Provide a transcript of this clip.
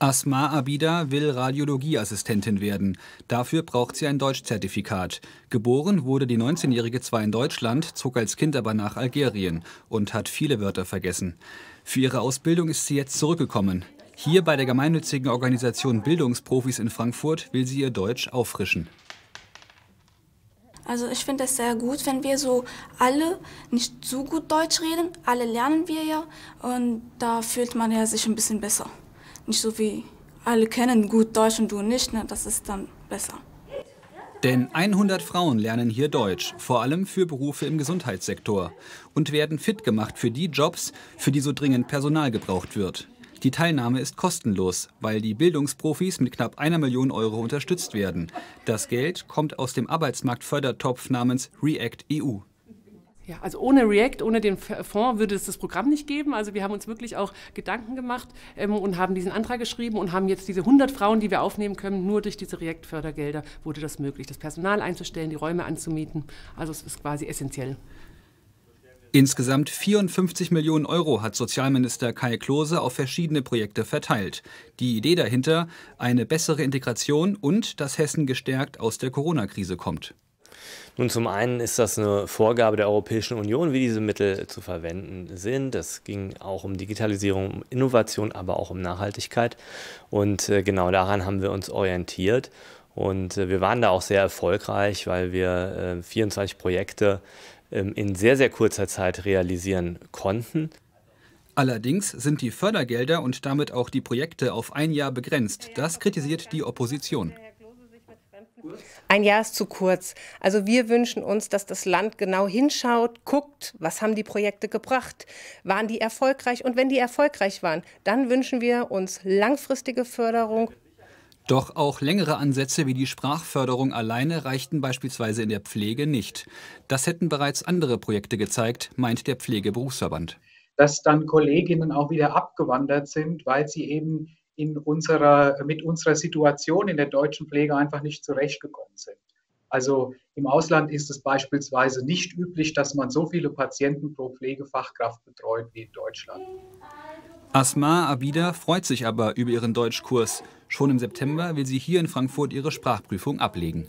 Asma Abida will Radiologieassistentin werden. Dafür braucht sie ein Deutschzertifikat. Geboren wurde die 19-Jährige zwar in Deutschland, zog als Kind aber nach Algerien und hat viele Wörter vergessen. Für ihre Ausbildung ist sie jetzt zurückgekommen. Hier bei der gemeinnützigen Organisation Bildungsprofis in Frankfurt will sie ihr Deutsch auffrischen. Also ich finde es sehr gut, wenn wir so alle nicht so gut Deutsch reden. Alle lernen wir ja und da fühlt man ja sich ein bisschen besser. Nicht so wie alle kennen gut Deutsch und du nicht, ne? das ist dann besser. Denn 100 Frauen lernen hier Deutsch, vor allem für Berufe im Gesundheitssektor und werden fit gemacht für die Jobs, für die so dringend Personal gebraucht wird. Die Teilnahme ist kostenlos, weil die Bildungsprofis mit knapp einer Million Euro unterstützt werden. Das Geld kommt aus dem Arbeitsmarktfördertopf namens REACT EU. Ja, also ohne React, ohne den Fonds würde es das Programm nicht geben. Also wir haben uns wirklich auch Gedanken gemacht ähm, und haben diesen Antrag geschrieben und haben jetzt diese 100 Frauen, die wir aufnehmen können, nur durch diese React-Fördergelder wurde das möglich, das Personal einzustellen, die Räume anzumieten. Also es ist quasi essentiell. Insgesamt 54 Millionen Euro hat Sozialminister Kai Klose auf verschiedene Projekte verteilt. Die Idee dahinter, eine bessere Integration und dass Hessen gestärkt aus der Corona-Krise kommt. Nun, zum einen ist das eine Vorgabe der Europäischen Union, wie diese Mittel zu verwenden sind. Es ging auch um Digitalisierung, um Innovation, aber auch um Nachhaltigkeit. Und äh, genau daran haben wir uns orientiert. Und äh, wir waren da auch sehr erfolgreich, weil wir 24 äh, Projekte ähm, in sehr, sehr kurzer Zeit realisieren konnten. Allerdings sind die Fördergelder und damit auch die Projekte auf ein Jahr begrenzt. Das kritisiert die Opposition. Ein Jahr ist zu kurz. Also wir wünschen uns, dass das Land genau hinschaut, guckt, was haben die Projekte gebracht, waren die erfolgreich und wenn die erfolgreich waren, dann wünschen wir uns langfristige Förderung. Doch auch längere Ansätze wie die Sprachförderung alleine reichten beispielsweise in der Pflege nicht. Das hätten bereits andere Projekte gezeigt, meint der Pflegeberufsverband. Dass dann Kolleginnen auch wieder abgewandert sind, weil sie eben in unserer, mit unserer Situation in der deutschen Pflege einfach nicht zurechtgekommen sind. Also im Ausland ist es beispielsweise nicht üblich, dass man so viele Patienten pro Pflegefachkraft betreut wie in Deutschland. Asma Abida freut sich aber über ihren Deutschkurs. Schon im September will sie hier in Frankfurt ihre Sprachprüfung ablegen.